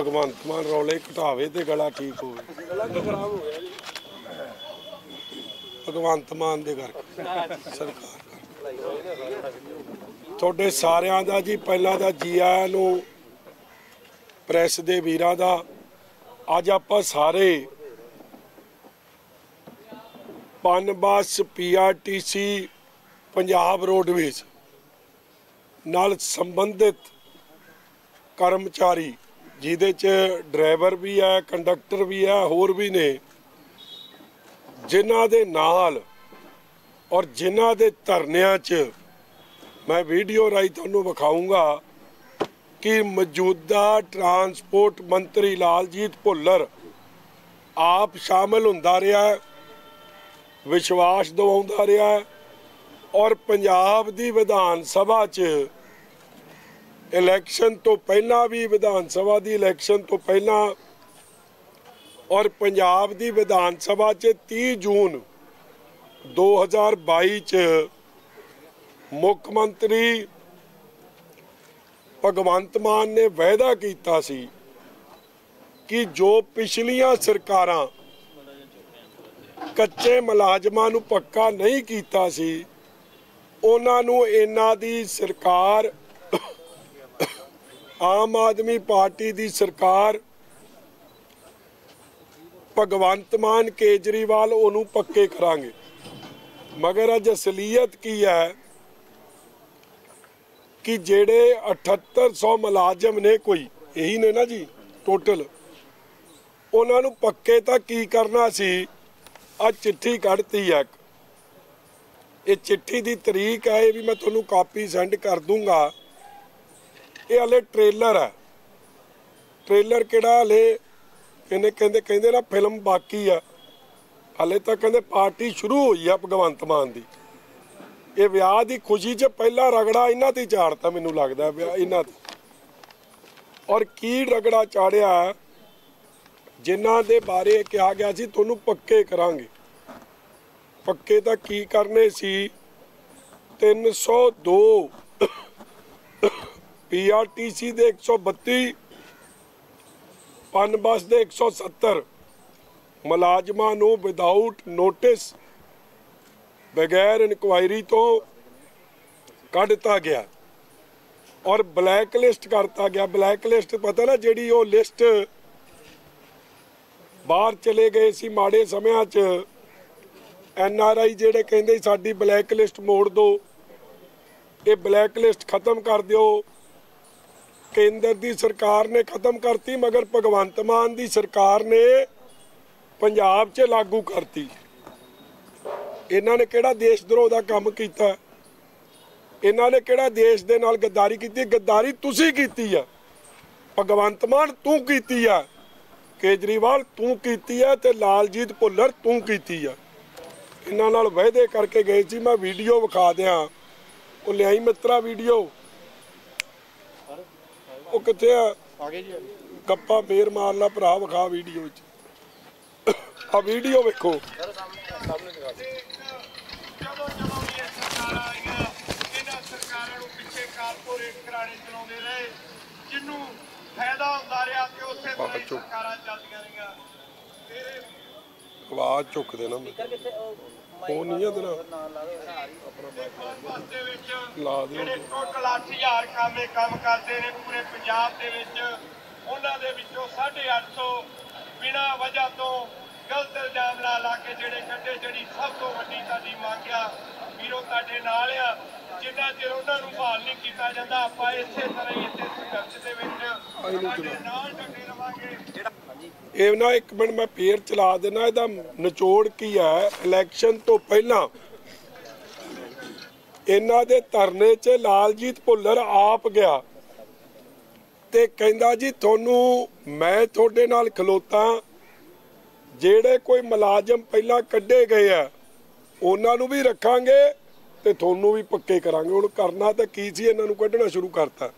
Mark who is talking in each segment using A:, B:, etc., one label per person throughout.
A: ਭਗਵੰਤ ਮਾਨ ਰੌਲੇ ਘਟਾਵੇ ਤੇ ਗਲਾ ਠੀਕ ਹੋਵੇ।
B: ਖਰਾਬ ਹੋ ਗਿਆ ਜੀ
A: ਭਗਵੰਤ ਮਾਨ ਦੇ ਕਰਕੇ ਸਰਕਾਰ। ਤੁਹਾਡੇ ਸਾਰਿਆਂ ਦਾ ਜੀ, ਪਹਿਲਾਂ ਦਾ ਜੀ ਆਇਆਂ ਨੂੰ ਪ੍ਰੈਸ ਦੇ ਵੀਰਾਂ ਦਾ। ਅੱਜ ਆਪਾਂ ਸਾਰੇ ਪਨਬਸ, ਪੀਆਰਟੀਸੀ, ਪੰਜਾਬ ਰੋਡਵੇਜ਼ ਨਾਲ ਸੰਬੰਧਿਤ ਕਰਮਚਾਰੀ ਜਿਹਦੇ ਚ ਡਰਾਈਵਰ ਵੀ ਹੈ ਕੰਡਕਟਰ ਵੀ ਹੈ ਹੋਰ ਵੀ ਨੇ। ਜਿਨ੍ਹਾਂ ਦੇ ਨਾਲ ਔਰ ਜਿਨ੍ਹਾਂ ਦੇ ਧਰਨਿਆਂ 'ਚ ਮੈਂ ਵੀਡੀਓ ਰਾਈ ਤੁਹਾਨੂੰ ਵਿਖਾਉਂਗਾ ਕਿ ਮੌਜੂਦਾ ਟਰਾਂਸਪੋਰਟ ਮੰਤਰੀ ਲਾਲਜੀਤ ਭੁੱਲਰ ਆਪ ਸ਼ਾਮਲ ਹੁੰਦਾ ਰਿਹਾ, ਵਿਸ਼ਵਾਸ ਦਿਵਾਉਂਦਾ ਰਿਹਾ ਔਰ ਪੰਜਾਬ ਦੀ ਵਿਧਾਨ ਸਭਾ 'ਚ ਇਲੈਕਸ਼ਨ ਤੋਂ ਪਹਿਲਾਂ ਵੀ ਵਿਧਾਨ ਸਭਾ ਦੀ ਇਲੈਕਸ਼ਨ ਤੋਂ ਪਹਿਲਾਂ ਔਰ ਪੰਜਾਬ ਦੀ ਵਿਧਾਨ ਸਭਾ 'ਚ 30 ਜੂਨ 2022 'ਚ ਮੁੱਖ ਮੰਤਰੀ ਭਗਵੰਤ ਮਾਨ ਨੇ ਵਾਅਦਾ ਕੀਤਾ ਸੀ ਕਿ ਜੋ ਪਿਛਲੀਆਂ ਸਰਕਾਰਾਂ ਕੱਚੇ ਮੁਲਾਜ਼ਮਾਂ ਨੂੰ ਪੱਕਾ ਨਹੀਂ ਕੀਤਾ ਸੀ, ਉਹਨਾਂ ਨੂੰ ਇਹਨਾਂ ਦੀ ਸਰਕਾਰ ਆਮ ਆਦਮੀ ਪਾਰਟੀ ਦੀ ਸਰਕਾਰ ਭਗਵੰਤ ਮਾਨ ਕੇਜਰੀਵਾਲ ਉਹਨੂੰ ਪੱਕੇ ਕਰਾਂਗੇ। ਮਗਰ ਅੱਜ ਅਸਲੀਅਤ ਕੀ ਹੈ ਕਿ ਜਿਹੜੇ 7800 ਮੁਲਾਜ਼ਮ ਨੇ ਕੋਈ, ਇਹੀ ਨੇ ਨਾ ਜੀ ਟੋਟਲ ਉਹਨਾਂ ਨੂੰ ਪੱਕੇ ਤਾਂ ਕੀ ਕਰਨਾ ਸੀ? ਆ ਚਿੱਠੀ ਕੱਢਤੀ ਹੈ ਇਹ ਚਿੱਠੀ ਦੀ ਤਰੀਕ ਹੈ ਇਹ ਵੀ ਮੈਂ ਤੁਹਾਨੂੰ ਕਾਪੀ ਸੈਂਡ ਕਰ ਦੂੰਗਾ। ਇਹ ਹਲੇ ਟ੍ਰੇਲਰ ਹੈ ਟ੍ਰੇਲਰ ਕਿਹੜਾ ਹਲੇ? ਇਹਨੇ ਕਹਿੰਦੇ ਕਹਿੰਦੇ ਨਾ ਫਿਲਮ ਬਾਕੀ ਆ। ਹਲੇ ਤਾਂ ਕਹਿੰਦੇ ਪਾਰਟੀ ਸ਼ੁਰੂ ਹੋਈ ਆ ਭਗਵੰਤ ਮਾਨ ਦੀ। ਇਹ ਵਿਆਹ ਦੀ ਖੁਸ਼ੀ 'ਚ ਪਹਿਲਾ ਰਗੜਾ ਇਹਨਾਂ ਤੇ ਚਾੜਤਾ ਮੈਨੂੰ ਲੱਗਦਾ ਵਿਆਹ ਇਹਨਾਂ ਤੇ। ਔਰ ਕੀ ਰਗੜਾ ਚਾੜਿਆ? ਜਿਨ੍ਹਾਂ ਦੇ ਬਾਰੇ ਕਿਹਾ ਗਿਆ ਸੀ, ਤੁਹਾਨੂੰ ਪੱਕੇ ਕਰਾਂਗੇ। ਪੱਕੇ ਤਾਂ ਕੀ ਕਰਨੇ ਸੀ? 302 ਪੀਆਰਟੀਸੀ ਦੇ 132 ਪਨਬਸ ਦੇ 170 ਮੁਲਾਜ਼ਮਾਂ ਨੂੰ ਵਿਦਆਊਟ ਨੋਟਿਸ ਬਗੈਰ ਇਨਕੁਆਇਰੀ ਤੋਂ ਕੱਢਤਾ ਗਿਆ ਔਰ ਬਲੈਕ ਲਿਸਟ ਕਰਤਾ ਗਿਆ। ਬਲੈਕ ਲਿਸਟ ਪਤਾ ਨਾ ਜਿਹੜੀ ਉਹ ਲਿਸਟ ਬਾਹਰ ਚਲੇ ਗਏ ਸੀ ਮਾੜੇ ਸਮਿਆਂ 'ਚ। ਐਨ ਆਰ ਆਈ ਜਿਹੜੇ ਕਹਿੰਦੇ ਸਾਡੀ ਬਲੈਕ ਲਿਸਟ ਮੋੜ ਦਿਓ, ਇਹ ਬਲੈਕ ਲਿਸਟ ਖਤਮ ਕਰ ਦਿਓ। ਕੇਂਦਰ ਦੀ ਸਰਕਾਰ ਨੇ ਖਤਮ ਕਰਤੀ, ਮਗਰ ਭਗਵੰਤ ਮਾਨ ਦੀ ਸਰਕਾਰ ਨੇ ਪੰਜਾਬ 'ਚ ਲਾਗੂ ਕਰਤੀ। ਇਹਨਾਂ ਨੇ ਕਿਹੜਾ ਦੇਸ਼ ਧਰੋਹ ਦਾ ਕੰਮ ਕੀਤਾ? ਇਹਨਾਂ ਨੇ ਕਿਹੜਾ ਦੇਸ਼ ਦੇ ਨਾਲ ਗੱਦਾਰੀ ਕੀਤੀ? ਗੱਦਾਰੀ ਤੁਸੀਂ ਕੀਤੀ ਆ। ਭਗਵੰਤ ਮਾਨ ਤੂੰ ਕੀਤੀ ਆ। ਕੇਜਰੀਵਾਲ ਤੂੰ ਕੀਤੀ ਆ ਤੇ ਲਾਲਜੀਤ ਭੁੱਲਰ ਤੂੰ ਕੀਤੀ ਆ। ਇਹਨਾਂ ਨਾਲ ਵਾਅਦੇ ਕਰਕੇ ਗਏ ਸੀ। ਮੈਂ ਵੀਡੀਓ ਵਿਖਾ ਦਿਆਂ। ਉਹ ਲਿਆਈ ਮਿੱਤਰਾ ਵੀਡੀਓ। ਉਹ ਕਿੱਥੇ ਆ?
B: ਆਗੇ ਜੀ
A: ਕੱਪਾ ਫੇਰ ਮਾਰ ਲਾ ਭਰਾ ਵਿਖਾ ਵੀਡੀਓ ਵਿੱਚ। ਆ ਵੀਡੀਓ ਵੇਖੋ।
C: ਜਦੋਂ ਜਦੋਂ ਵੀ ਇਹ ਸਰਕਾਰਾਂ ਆਈਆਂ ਇਹਨਾਂ ਸਰਕਾਰਾਂ ਨੂੰ ਪਿੱਛੇ ਕਾਰਪੋਰੇਟ ਘਰਾਣੇ ਚਲਾਉਂਦੇ ਰਹੇ। ਜਿੰਨੂੰ ਫਾਇਦਾ ਹੁੰਦਾ ਰਿਹਾ ਤੇ ਉਸੇ ਤਰ੍ਹਾਂ ਹੀ
A: ਚੁੱਪ।
C: ਸਰਕਾਰਾਂ ਚੱਲਦੀਆਂ ਰਹੀਆਂ। ਇਹ
A: ਆਵਾਜ਼ ਚੁੱਕ ਦੇਣਾ ਮੈਂ। ਉਹ ਨਹੀਂ ਆ ਦੇਣਾ ਲਾ ਦਿਓ
C: ਜਿਹੜੇ ਟੋਟਲ 8000 ਕਾਮੇ ਕੰਮ ਕਰਦੇ ਨੇ ਪੂਰੇ ਪੰਜਾਬ ਦੇ ਵਿੱਚ ਉਹਨਾਂ ਦੇ ਵਿੱਚੋਂ 850 ਬਿਨਾਂ ਵਜ੍ਹਾ ਤੋਂ ਗਲਤ ਇਲਜ਼ਾਮ ਲਾ ਲਾ ਕੇ ਜਿਹੜੇ ਕੱਢੇ ਜਿਹੜੀ ਸਭ ਤੋਂ ਵੱਡੀ ਸਾਡੀ ਮੰਗ ਆ ਵੀਰੋ ਤੁਹਾਡੇ ਨਾਲ ਆ ਜਿੰਨਾ ਚਿਰ ਉਹਨਾਂ ਨੂੰ ਬਹਾਲ ਨਹੀਂ ਕੀਤਾ ਜਾਂਦਾ ਆਪਾਂ ਇਸੇ ਤਰ੍ਹਾਂ ਹੀ ਸੰਘਰਸ਼ ਦੇ ਵਿੱਚ ਤੁਹਾਡੇ ਨਾਲ ਡਟੇ ਰਵਾਂਗੇ।
A: ਇਹ ਨਾ ਇੱਕ ਮਿੰਟ ਮੈਂ ਫੇਰ ਚਲਾ ਦੇਣਾ ਇਹਦਾ ਨਿਚੋੜ ਕੀ ਹੈ ਇਲੈਕਸ਼ਨ ਤੋਂ ਪਹਿਲਾਂ ਇਹਨਾਂ ਦੇ ਧਰਨੇ 'ਚ ਲਾਲਜੀਤ ਭੁੱਲਰ ਆਪ ਗਿਆ ਤੇ ਕਹਿੰਦਾ ਜੀ, ਤੁਹਾਨੂੰ ਮੈਂ ਤੁਹਾਡੇ ਨਾਲ ਖਲੋਤਾ। ਜਿਹੜੇ ਕੋਈ ਮੁਲਾਜ਼ਮ ਪਹਿਲਾਂ ਕੱਢੇ ਗਏ ਆ, ਉਹਨਾਂ ਨੂੰ ਵੀ ਰੱਖਾਂਗੇ ਤੇ ਤੁਹਾਨੂੰ ਵੀ ਪੱਕੇ ਕਰਾਂਗੇ। ਹੁਣ ਕਰਨਾ ਤਾਂ ਕੀ ਸੀ? ਇਹਨਾਂ ਨੂੰ ਕੱਢਣਾ ਸ਼ੁਰੂ ਕਰਤਾ।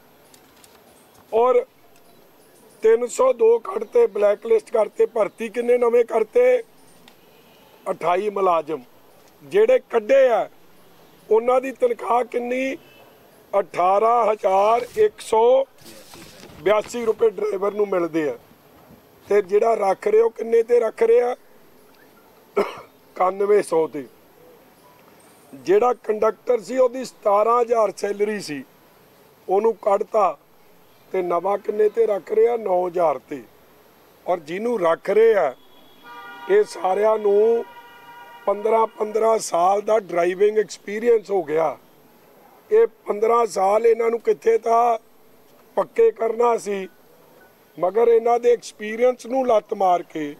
A: ਔਰ 302 ਕੱਢਤੇ ਬਲੈਕ ਲਿਸਟ ਕਰਤੇ, ਭਰਤੀ ਕਿੰਨੇ ਨਵੇਂ ਕਰਤੇ? 28 ਮੁਲਾਜ਼ਮ। ਜਿਹੜੇ ਕੱਢੇ ਆ, ਉਹਨਾਂ ਦੀ ਤਨਖਾਹ ਕਿੰਨੀ? 18182 82 ਰੁਪਏ ਡਰਾਈਵਰ ਨੂੰ ਮਿਲਦੇ ਆ। ਤੇ ਜਿਹੜਾ ਰੱਖ ਰਹੇ ਉਹ ਕਿੰਨੇ ਤੇ ਰੱਖ ਰਹੇ ਆ? 9100 ਤੇ। ਜਿਹੜਾ ਕੰਡਕਟਰ ਸੀ, ਉਹਦੀ 17000 ਸੈਲਰੀ ਸੀ। ਉਹਨੂੰ ਕੱਢਤਾ। ਤੇ ਨਵਾਂ ਕਿੰਨੇ ਤੇ ਰੱਖ ਰਿਹਾ? 9000 ਤੇ। ਔਰ ਜਿਹਨੂੰ ਰੱਖ ਰਹੇ ਆ ਇਹ ਸਾਰਿਆਂ ਨੂੰ 15 15 ਸਾਲ ਦਾ ਡਰਾਈਵਿੰਗ ਐਕਸਪੀਰੀਅੰਸ ਹੋ ਗਿਆ। ਇਹ 15 ਸਾਲ ਇਹਨਾਂ ਨੂੰ ਕਿੱਥੇ ਤਾਂ ਪੱਕੇ ਕਰਨਾ ਸੀ, ਮਗਰ ਇਹਨਾਂ ਦੇ ਐਕਸਪੀਰੀਅੰਸ ਨੂੰ ਲੱਤ ਮਾਰ ਕੇ,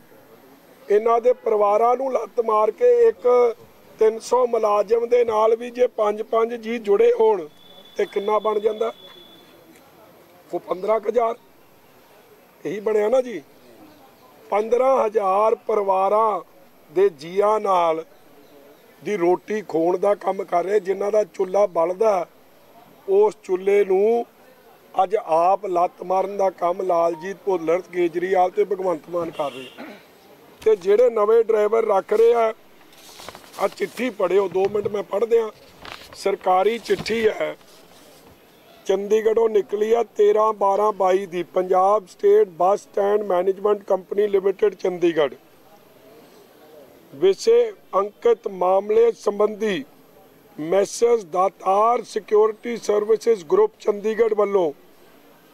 A: ਇਹਨਾਂ ਦੇ ਪਰਿਵਾਰਾਂ ਨੂੰ ਲੱਤ ਮਾਰ ਕੇ ਇੱਕ 300 ਮੁਲਾਜ਼ਮ ਦੇ ਨਾਲ ਵੀ ਜੇ 5-5 ਜੀ ਜੁੜੇ ਹੋਣ, ਤੇ ਕਿੰਨਾ ਬਣ ਜਾਂਦਾ? ਉਹ 15000 ਇਹੀ ਬਣਿਆ ਨਾ ਜੀ। 15000 ਪਰਿਵਾਰਾਂ ਦੇ ਜੀਆਂ ਨਾਲ ਦੀ ਰੋਟੀ ਖੋਣ ਦਾ ਕੰਮ ਕਰ ਰਹੇ, ਜਿਨ੍ਹਾਂ ਦਾ ਚੁੱਲ੍ਹਾ ਬਲਦਾ ਉਸ ਚੁੱਲ੍ਹੇ ਨੂੰ ਅੱਜ ਆਪ ਲੱਤ ਮਾਰਨ ਦਾ ਕੰਮ ਲਾਲਜੀਤ ਭੁੱਲਰ, ਕੇਜਰੀਵਾਲ ਤੇ ਭਗਵੰਤ ਮਾਨ ਕਰ ਰਹੇ ਤੇ ਜਿਹੜੇ ਨਵੇਂ ਡਰਾਈਵਰ ਰੱਖ ਰਹੇ ਆ ਆ ਚਿੱਠੀ ਪੜਿਓ 2 ਮਿੰਟ ਮੈਂ ਪੜ੍ਹਦੇ ਆ। ਸਰਕਾਰੀ ਚਿੱਠੀ ਹੈ ਚੰਡੀਗੜ੍ਹੋਂ ਨਿਕਲੀ ਆ 13 12 22 ਦੀ Punjab state bus stand management company limited, Chandigarh. ਵਿਸ਼ੇ ਅੰਕਿਤ ਮਾਮਲੇ ਸੰਬੰਧੀ message Datar security services group Chandigarh ਵੱਲੋਂ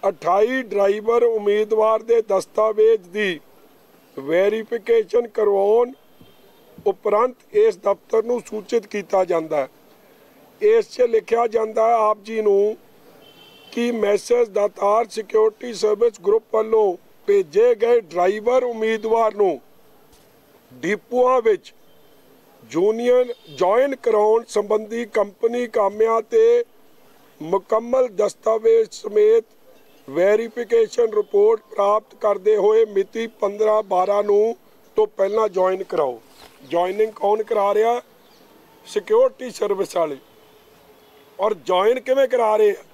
A: 28 ਡਰਾਈਵਰ ਉਮੀਦਵਾਰ ਦੇ ਦਸਤਾਵੇਜ਼ ਦੀ ਵੈਰੀਫਿਕੇਸ਼ਨ ਕਰਵਾਉਣ ਉਪਰੰਤ ਇਸ ਦਫ਼ਤਰ ਨੂੰ ਸੂਚਿਤ ਕੀਤਾ ਜਾਂਦਾ ਹੈ। ਇਸ 'ਚ ਲਿਖਿਆ ਜਾਂਦਾ ਹੈ, ਆਪ ਜੀ ਨੂੰ ਕਿ message Datar security service group ਵੱਲੋਂ ਭੇਜੇ ਗਏ ਡਰਾਈਵਰ ਉਮੀਦਵਾਰ ਨੂੰ ਡਿਪੂਆਂ ਵਿੱਚ ਯੂਨੀਅਨ ਜੁਆਇਨ ਕਰਾਉਣ ਸੰਬੰਧੀ ਕੰਪਨੀ ਕਾਮਿਆਂ ਤੇ ਮੁਕੰਮਲ ਦਸਤਾਵੇਜ਼ ਸਮੇਤ ਵੈਰੀਫਿਕੇਸ਼ਨ ਰਿਪੋਰਟ ਪ੍ਰਾਪਤ ਕਰਦੇ ਹੋਏ ਮਿਤੀ 15 12 ਨੂੰ ਤੋਂ ਪਹਿਲਾਂ ਜੁਆਇਨ ਕਰਾਓ। ਜੁਆਇਨਿੰਗ ਕੌਣ ਕਰਾ ਰਿਹਾ? ਸਿਕਿਉਰਿਟੀ ਸਰਵਿਸ ਵਾਲੇ। ਔਰ ਜੁਆਇਨ ਕਿਵੇਂ ਕਰਾ ਰਹੇ ਆ?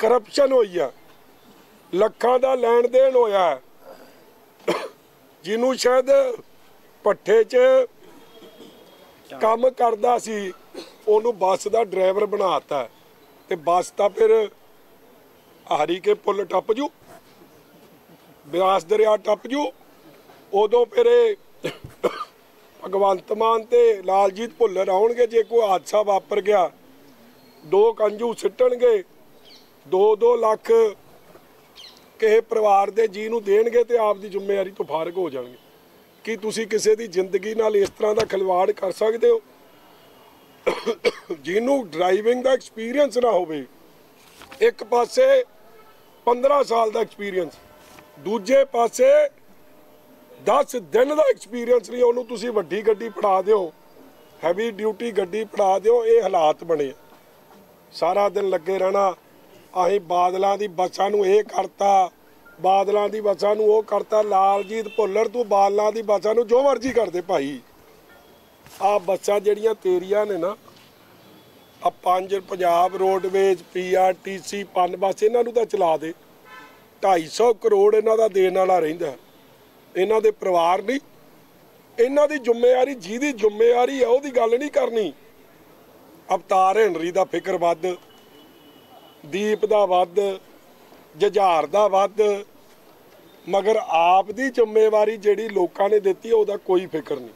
A: ਕਰਪਸ਼ਨ ਹੋਈ ਆ। ਲੱਖਾਂ ਦਾ ਲੈਣ ਦੇਣ ਹੋਇਆ। ਜਿਹਨੂੰ ਸ਼ਾਇਦ ਪੱਠੇ 'ਚ ਕੰਮ ਕਰਦਾ ਸੀ, ਉਹਨੂੰ ਬੱਸ ਦਾ ਡਰਾਈਵਰ ਬਣਾਤਾ ਤੇ ਬੱਸ ਤਾਂ ਫਿਰ ਹਰੀ ਕੇ ਪੁੱਲ ਟੱਪ ਜੂ। ਬਿਆਸ ਦਰਿਆ ਟੱਪ ਜੂ। ਉਦੋਂ ਫਿਰ ਇਹ ਭਗਵੰਤ ਮਾਨ ਤੇ ਲਾਲਜੀਤ ਭੁੱਲਰ ਆਉਣਗੇ, ਜੇ ਕੋਈ ਹਾਦਸਾ ਵਾਪਰ ਗਿਆ, ਦੋ ਕੰਜੂ ਸਿੱਟਣਗੇ। 2-2 ਲੱਖ ਕਿਸੇ ਪਰਿਵਾਰ ਦੇ ਜੀ ਨੂੰ ਦੇਣਗੇ ਤੇ ਆਪ ਦੀ ਜ਼ਿੰਮੇਵਾਰੀ ਤੋਂ ਫਾਰਗ ਹੋ ਜਾਣਗੇ। ਕੀ ਤੁਸੀਂ ਕਿਸੇ ਦੀ ਜ਼ਿੰਦਗੀ ਨਾਲ ਇਸ ਤਰ੍ਹਾਂ ਦਾ ਖਿਲਵਾੜ ਕਰ ਸਕਦੇ ਹੋ? ਜਿਹਨੂੰ ਡਰਾਈਵਿੰਗ ਦਾ ਐਕਸਪੀਰੀਅੰਸ ਨਾ ਹੋਵੇ, ਇੱਕ ਪਾਸੇ 15 ਸਾਲ ਦਾ ਐਕਸਪੀਰੀਅੰਸ ਦੂਜੇ ਪਾਸੇ 10 ਦਿਨ ਦਾ ਐਕਸਪੀਰੀਅੰਸ ਨਹੀਂ, ਉਹਨੂੰ ਤੁਸੀਂ ਵੱਡੀ ਗੱਡੀ ਫੜਾ ਦਿਓ ਹੈਵੀ ਡਿਊਟੀ ਗੱਡੀ ਫੜਾ ਦਿਓ, ਇਹ ਹਾਲਾਤ ਬਣੇ। ਸਾਰਾ ਦਿਨ ਲੱਗੇ ਰਹਿਣਾ ਅਸੀਂ ਬਾਦਲਾਂ ਦੀ ਬੱਸਾਂ ਨੂੰ ਇਹ ਕਰਤਾ, ਬਾਦਲਾਂ ਦੀ ਬੱਸਾਂ ਨੂੰ ਉਹ ਕਰਤਾ, ਲਾਲਜੀਤ ਭੁੱਲਰ ਤੂੰ ਬਾਦਲਾਂ ਦੀ ਬੱਸਾਂ ਨੂੰ ਜੋ ਮਰਜ਼ੀ ਕਰਦੇ ਭਾਈ। ਆ ਬੱਸਾਂ ਜਿਹੜੀਆਂ ਤੇਰੀਆਂ ਨੇ ਨਾ ਆ ਪੰਜ ਪੰਜਾਬ ਰੋਡਵੇਜ਼ ਪੀਆਰਟੀਸੀ ਪੰਜ ਬੱਸ ਇਹਨਾਂ ਨੂੰ ਤਾਂ ਚਲਾ ਦੇ। 250 ਕਰੋੜ ਇਹਨਾਂ ਦਾ ਦੇਣ ਵਾਲਾ ਰਹਿੰਦਾ। ਇਹਨਾਂ ਦੇ ਪਰਿਵਾਰ ਨਹੀਂ। ਇਹਨਾਂ ਦੀ ਜ਼ਿੰਮੇਵਾਰੀ, ਜਿਹਦੀ ਜ਼ਿੰਮੇਵਾਰੀ ਹੈ ਉਹਦੀ ਗੱਲ ਨਹੀਂ ਕਰਨੀ। ਅਵਤਾਰ ਹੈਨਰੀ ਦਾ ਫਿਕਰ ਵੱਧ। ਦੀਪ ਦਾ ਵੱਧ, ਜੁਝਾਰ ਦਾ ਵੱਧ, ਮਗਰ ਆਪ ਦੀ ਜ਼ਿੰਮੇਵਾਰੀ ਜਿਹੜੀ ਲੋਕਾਂ ਨੇ ਦਿੱਤੀ, ਉਹਦਾ ਕੋਈ ਫਿਕਰ ਨਹੀਂ।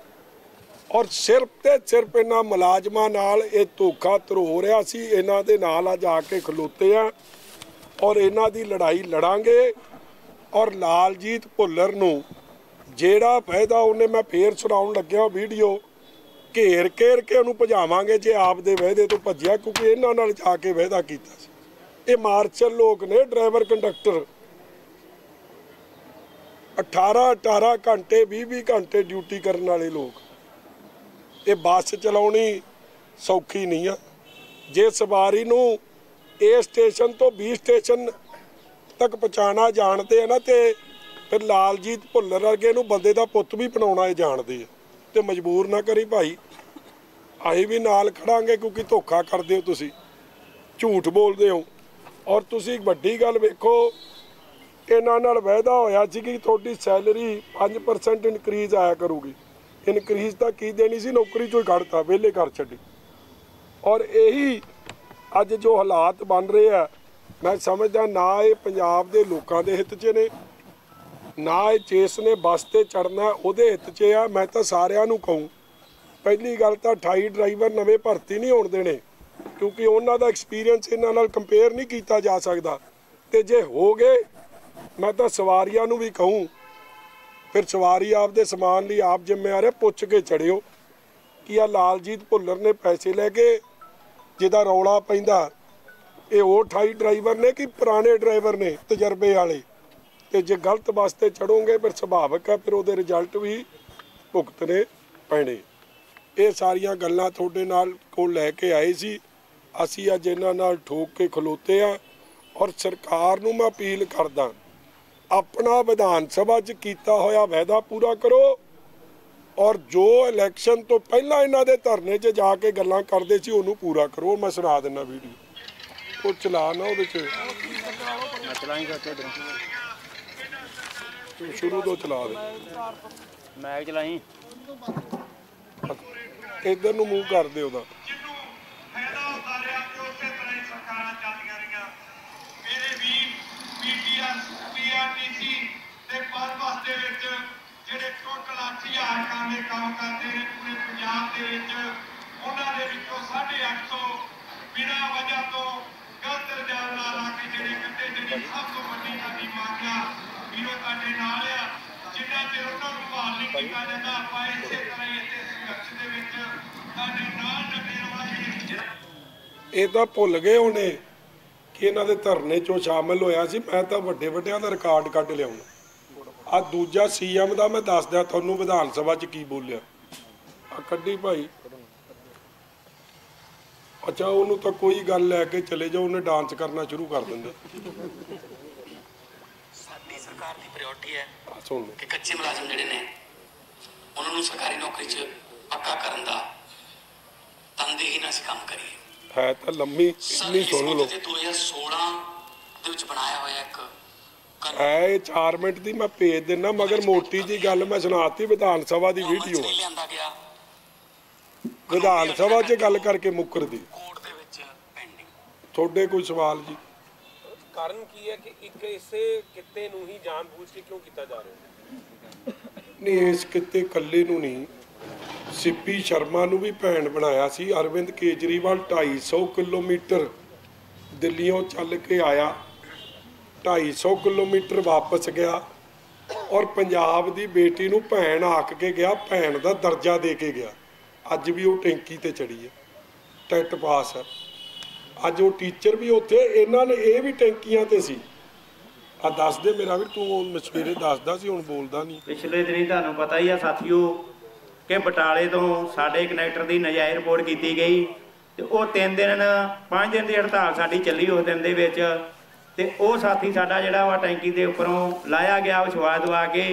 A: ਔਰ ਸਿਰਫ ਤੇ ਸਿਰਫ ਇਹਨਾਂ ਮੁਲਾਜ਼ਮਾਂ ਨਾਲ ਇਹ ਧੋਖਾ ਧਰੋ ਰਿਹਾ ਸੀ, ਇਹਨਾਂ ਦੇ ਨਾਲ ਅੱਜ ਆ ਕੇ ਖਲੋਤੇ ਆ, ਔਰ ਇਹਨਾਂ ਦੀ ਲੜਾਈ ਲੜਾਂਗੇ, ਔਰ ਲਾਲਜੀਤ ਭੁੱਲਰ ਨੂੰ ਜਿਹੜਾ ਫਾਇਦਾ ਉਹਨੇ ਮੈਂ ਫੇਰ ਸੁਣਾਉਣ ਲੱਗਿਆ ਵੀਡੀਓ ਘੇਰ ਘੇਰ ਕੇ ਉਹਨੂੰ ਭਜਾਵਾਂਗੇ ਜੇ ਆਪ ਦੇ ਵਾਅਦੇ ਤੋਂ ਭੱਜਿਆ, ਕਿਉਂਕਿ ਇਹਨਾਂ ਨਾਲ ਜਾ ਕੇ ਵਾਅਦਾ ਕੀਤਾ ਸੀ। ਇਹ ਮਾਰਸ਼ਲ ਲੋਕ ਨੇ, ਡਰਾਈਵਰ ਕੰਡਕਟਰ। 18 18 ਘੰਟੇ 20 20 ਘੰਟੇ ਡਿਊਟੀ ਕਰਨ ਵਾਲੇ ਲੋਕ। ਇਹ ਬੱਸ ਚਲਾਉਣੀ ਸੌਖੀ ਨਹੀਂ ਆ। ਜੇ ਸਵਾਰੀ ਨੂੰ ਇਹ ਸਟੇਸ਼ਨ ਤੋਂ B ਸਟੇਸ਼ਨ ਤੱਕ ਪਹੁੰਚਾਣਾ ਜਾਣਦੇ ਆ ਨਾ, ਤੇ ਫਿਰ ਲਾਲਜੀਤ ਭੁੱਲਰ ਵਰਗੇ ਨੂੰ ਬੰਦੇ ਦਾ ਪੁੱਤ ਵੀ ਬਣਾਉਣਾ ਇਹ ਜਾਣਦੇ ਆ। ਤੇ ਮਜਬੂਰ ਨਾ ਕਰੀ ਭਾਈ। ਅਸੀਂ ਵੀ ਨਾਲ ਖੜਾਂਗੇ ਕਿਉਂਕਿ ਧੋਖਾ ਕਰਦੇ ਹੋ ਤੁਸੀਂ। ਝੂਠ ਬੋਲਦੇ ਹੋ। ਔਰ ਤੁਸੀਂ ਵੱਡੀ ਗੱਲ ਵੇਖੋ, ਇਹਨਾਂ ਨਾਲ ਵਾਅਦਾ ਹੋਇਆ ਸੀ ਕਿ ਤੁਹਾਡੀ ਸੈਲਰੀ 5% ਇਨਕਰੀਜ਼ ਆਇਆ ਕਰੂਗੀ। ਇਨਕਰੀਜ਼ ਤਾਂ ਕੀ ਦੇਣੀ ਸੀ? ਨੌਕਰੀ ਚੋਂ ਹੀ ਕੱਢਤਾ, ਵਿਹਲੇ ਕਰ ਛੱਡੀ। ਔਰ ਇਹੀ ਅੱਜ ਜੋ ਹਾਲਾਤ ਬਣ ਰਹੇ ਆ, ਮੈਂ ਸਮਝਦਾ ਨਾ ਇਹ ਪੰਜਾਬ ਦੇ ਲੋਕਾਂ ਦੇ ਹਿੱਤ 'ਚ ਨੇ, ਨਾ ਇਹ ਜਿਸ ਨੇ ਬੱਸ ਤੇ ਚੜਨਾ ਉਹਦੇ ਹਿੱਤ 'ਚ ਆ। ਮੈਂ ਤਾਂ ਸਾਰਿਆਂ ਨੂੰ ਕਹੂੰ, ਪਹਿਲੀ ਗੱਲ ਤਾਂ 28 ਡਰਾਈਵਰ ਨਵੇਂ ਭਰਤੀ ਨਹੀਂ ਹੋਣ ਦੇਣੇ। ਕਿਉਂਕਿ ਉਹਨਾਂ ਦਾ ਐਕਸਪੀਰੀਅੰਸ ਇਹਨਾਂ ਨਾਲ ਕੰਪੇਅਰ ਨਹੀਂ ਕੀਤਾ ਜਾ ਸਕਦਾ। ਤੇ ਜੇ ਹੋ ਗਏ, ਮੈਂ ਤਾਂ ਸਵਾਰੀਆਂ ਨੂੰ ਵੀ ਕਹੂੰ, ਫਿਰ ਸਵਾਰੀ ਆਪਦੇ ਸਮਾਨ ਲਈ ਆਪ ਜ਼ਿੰਮੇਵਾਰ ਹੈ, ਪੁੱਛ ਕੇ ਚੜਿਓ ਕਿ ਆ ਲਾਲਜੀਤ ਭੁੱਲਰ ਨੇ ਪੈਸੇ ਲੈ ਕੇ ਜਿਹਦਾ ਰੌਲਾ ਪੈਂਦਾ, ਇਹ ਉਹ ਠਾਈ ਡਰਾਈਵਰ ਨੇ ਕਿ ਪੁਰਾਣੇ ਡਰਾਈਵਰ ਨੇ, ਤਜਰਬੇ ਵਾਲੇ? ਤੇ ਜੇ ਗਲਤ ਬੱਸ ਤੇ ਚੜੋਗੇ, ਫਿਰ ਸੁਭਾਵਿਕ ਹੈ, ਫਿਰ ਉਹਦੇ ਰਿਜ਼ਲਟ ਵੀ ਭੁਗਤਣੇ ਪੈਣੇ। ਇਹ ਸਾਰੀਆਂ ਗੱਲਾਂ ਤੁਹਾਡੇ ਨਾਲ ਕੋਲ ਲੈ ਕੇ ਆਏ ਸੀ। ਅਸੀਂ ਅੱਜ ਇਹਨਾਂ ਨਾਲ ਠੋਕ ਕੇ ਖਲੋਤੇ ਆ ਔਰ ਸਰਕਾਰ ਨੂੰ ਮੈਂ ਅਪੀਲ ਕਰਦਾ ਆਪਣਾ ਵਿਧਾਨ ਸਭਾ 'ਚ ਕੀਤਾ ਹੋਇਆ ਵਾਅਦਾ ਪੂਰਾ ਕਰੋ ਔਰ ਜੋ ਇਲੈਕਸ਼ਨ ਤੋਂ ਪਹਿਲਾਂ ਇਹਨਾਂ ਦੇ ਧਰਨੇ 'ਚ ਜਾ ਕੇ ਗੱਲਾਂ ਕਰਦੇ ਸੀ ਉਹਨੂੰ ਪੂਰਾ ਕਰੋ। ਮੈਂ ਸੁਣਾ ਦਿੰਦਾ ਵੀਡੀਓ। ਉਹ ਚਲਾ ਨਾ ਉਹਦੇ 'ਚ।
B: ਮੈਂ ਚਲਾਈ ਸੱਚ ਇਧਰੋਂ
A: ਤੂੰ ਸ਼ੁਰੂ ਤੋਂ ਚਲਾ ਦੇ।
B: ਮੈਂ ਚਲਾਈ।
A: ਇਧਰ ਨੂੰ ਮੂੰਹ ਕਰ ਦੇ ਉਹਦਾ
C: ਜਿਹੜੇ ਟੋਟਲ 8000 ਕਾਮੇ ਕੰਮ ਕਰਦੇ ਨੇ ਪੂਰੇ ਪੰਜਾਬ ਦੇ ਵਿੱਚ ਉਹਨਾਂ ਦੇ ਵਿੱਚੋਂ 850 ਬਿਨਾਂ ਵਜ੍ਹਾ ਤੋਂ ਗਲਤ ਇਲਜ਼ਾਮ ਲਾ ਲਾ ਕੇ ਜਿਹੜੇ ਕੱਟੇ ਜਿਹੜੀ ਸਭ ਤੋਂ ਵੱਡੀ ਸਾਡੀ ਮੰਗ ਵੀਰੋ ਤੁਹਾਡੇ ਨਾਲ ਆ ਜਿੰਨਾ ਚਿਰ ਉਹਨਾਂ ਨੂੰ ਬਹਾਲ ਨਹੀਂ ਕੀਤਾ ਜਾਂਦਾ ਆਪਾਂ ਇਸੇ ਤਰ੍ਹਾਂ ਹੀ ਇੱਥੇ ਸੰਘਰਸ਼ ਦੇ ਵਿੱਚ ਤੁਹਾਡੇ ਨਾਲ ਡਟੇ ਰਹਾਂਗੇ
A: ਇਹ ਤਾਂ ਭੁੱਲ ਗਏ ਹੋਣੇ ਕਿ ਇਹਨਾਂ ਦੇ ਧਰਨੇ 'ਚੋਂ ਸ਼ਾਮਲ ਹੋਇਆ ਸੀ ਮੈਂ ਤਾਂ ਵੱਡੇ ਵੱਡਿਆਂ ਦਾ ਰਿਕਾਰਡ ਕੱਢ ਲਿਆਉਣਾ ਆ ਦੂਜਾ ਸੀਐਮ ਦਾ ਮੈਂ ਦੱਸਦਾ ਤੁਹਾਨੂੰ ਵਿਧਾਨ ਸਭਾ 'ਚ ਕੀ ਬੋਲਿਆ। ਆ ਕੱਢੀ ਭਾਈ। ਅੱਛਾ ਉਹਨੂੰ ਤਾਂ ਕੋਈ ਗੱਲ ਲੈ ਕੇ ਚਲੇ ਜਾਓ ਉਹਨੇ ਡਾਂਸ ਕਰਨਾ ਸ਼ੁਰੂ ਕਰ ਦਿੰਦਾ।
D: ਸਾਡੀ ਸਰਕਾਰ ਦੀ ਪ੍ਰਾਇੋਰਟੀ ਹੈ ਕਿ ਕੱਚੇ ਮੁਲਾਜ਼ਮ ਜਿਹੜੇ ਨੇ ਉਹਨਾਂ ਨੂੰ ਸਰਕਾਰੀ ਨੌਕਰੀ 'ਚ ਪੱਕਾ ਕਰਨ ਦਾ ਤਨਦੇਹੀ ਨਾਲ ਅਸੀਂ ਕੰਮ ਕਰੀਏ।
A: ਹੈ ਤਾਂ ਲੰਮੀ
D: ਇਸ
A: ਸੁਣ ਲਓ।
D: ਮੁੱਦੇ ਤੇ 2016 ਦੇ ਵਿੱਚ ਬਣਾਇਆ ਹੋਇਆ ਇੱਕ
A: ਹੈ ਇਹ 4 ਮਿੰਟ ਦੀ ਮੈਂ ਭੇਜ ਦਿੰਦਾ ਮਗਰ ਮੋਟੀ ਜੀ ਗੱਲ ਮੈਂ ਸੁਣਾਤੀ ਵਿਧਾਨ ਸਭਾ ਦੀ ਵੀਡੀਓ
D: ਨਹੀਂ
A: ਵਿਧਾਨ ਸਭਾ 'ਚ ਗੱਲ ਕਰਕੇ ਮੁੱਕਰਦੀ।
D: ਕੋਰਟ ਦੇ ਵਿੱਚ ਪੈਂਡਿੰਗ
A: ਤੁਹਾਡੇ ਕੋਈ ਸਵਾਲ ਜੀ?
E: ਕਾਰਨ ਕੀ ਹੈ ਕਿ ਇੱਕ ਇਸੇ ਕਿੱਤੇ ਨੂੰ ਹੀ ਜਾਣਬੁੱਝ ਕੇ ਕਿਉਂ ਕੀਤਾ ਜਾ ਰਿਹਾ
A: ਨਹੀਂ, ਇਸ ਕਿਤੇ ਇਕੱਲੇ ਨੂੰ ਨਹੀਂ। ਸਿੱਪੀ ਸ਼ਰਮਾ ਨੂੰ ਵੀ ਭੈਣ ਬਣਾਇਆ ਸੀ। ਅਰਵਿੰਦ ਕੇਜਰੀਵਾਲ 250 ਕਿਲੋਮੀਟਰ ਦਿੱਲੀੋਂ ਚੱਲ ਕੇ ਆਇਆ। 250 ਕਿਲੋਮੀਟਰ ਵਾਪਸ ਗਿਆ ਔਰ ਪੰਜਾਬ ਦੀ ਬੇਟੀ ਨੂੰ ਭੈਣ ਆਖ ਕੇ ਗਿਆ। ਭੈਣ ਦਾ ਦਰਜਾ ਦੇ ਕੇ ਗਿਆ। ਅੱਜ ਵੀ ਉਹ ਟੈਂਕੀ ਤੇ ਚੜੀ ਹੈ। ਟੈਟ ਪਾਸ ਹੈ। ਅੱਜ ਉਹ ਟੀਚਰ ਵੀ ਉੱਥੇ, ਇਹਨਾਂ ਨੇ ਇਹ ਵੀ ਟੈਂਕੀਆਂ ਤੇ ਸੀ। ਆ ਦੱਸ ਦੇ ਮੇਰਾ ਵੀ, ਤੂੰ ਉਹ ਦੱਸਦਾ ਸੀ, ਹੁਣ ਬੋਲਦਾ ਨਹੀਂ।
F: ਪਿਛਲੇ ਦਿਨੀ ਤੁਹਾਨੂੰ ਪਤਾ ਹੀ ਆ ਸਾਥੀਓ, ਕਿ ਬਟਾਲੇ ਤੋਂ ਸਾਡੇ ਕਨੈਕਟਰ ਦੀ ਨਜਾਇਜ਼ ਰਿਪੋਰਟ ਕੀਤੀ ਗਈ ਤੇ ਉਹ 3 ਦਿਨ 5 ਦਿਨ ਦੀ ਹੜਤਾਲ ਸਾਡੀ ਚੱਲੀ ਉਸ ਦਿਨ ਦੇ ਵਿੱਚ ਤੇ ਉਹ ਸਾਥੀ ਸਾਡਾ ਜਿਹੜਾ ਵਾ ਟੈਂਕੀ ਦੇ ਉੱਪਰੋਂ ਲਾਇਆ ਗਿਆ ਵਿਸ਼ਵਾਸ ਦਵਾ ਕੇ